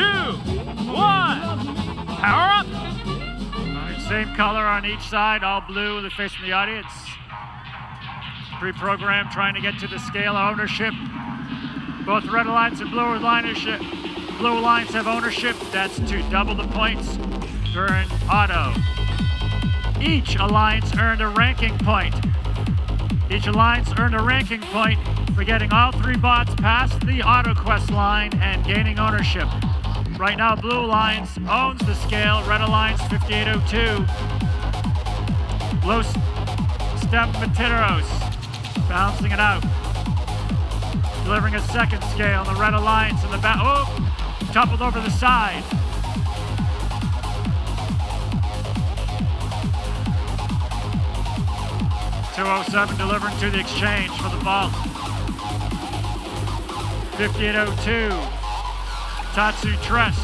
two, one. Power up. Right, same color on each side, all blue, the face from the audience. Pre-programmed, trying to get to the scale of ownership. Both red alliance and blue alliance, blue alliance have ownership. That's to double the points during auto. Each alliance earned a ranking point. Each alliance earned a ranking point for getting all three bots past the auto quest line and gaining ownership. Right now, Blue Alliance owns the scale, Red Alliance 5802. Los Stemmateros bouncing it out. Delivering a second scale, the Red Alliance in the back. Oh, toppled over the side. Two oh seven delivering to the exchange for the vault. 5802. Tatsu Tress.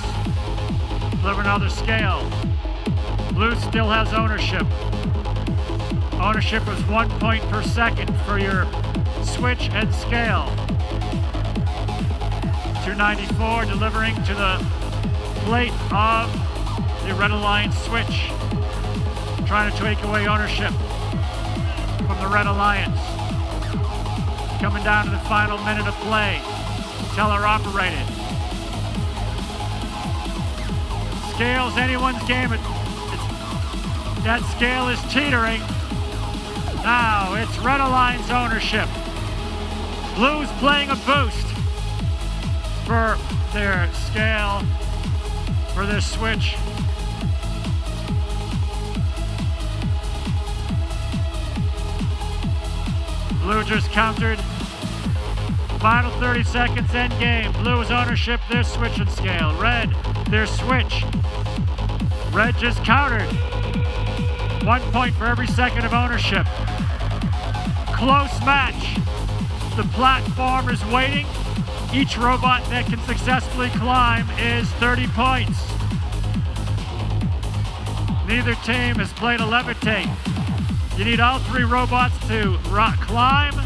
Deliver another scale. Blue still has ownership. Ownership is one point per second for your switch and scale. 294 delivering to the plate of the Red Alliance switch. Trying to take away ownership from the Red Alliance. Coming down to the final minute of play. Teleoperated. Scale's anyone's game. It, that scale is teetering. Now it's Red Alliance ownership. Blues playing a boost for their scale, for their switch. Blue just countered. Final 30 seconds, end game. Blue is ownership, their switch and scale. Red, their switch. Red just countered. One point for every second of ownership. Close match. The platform is waiting. Each robot that can successfully climb is 30 points. Neither team has played a levitate. You need all three robots to climb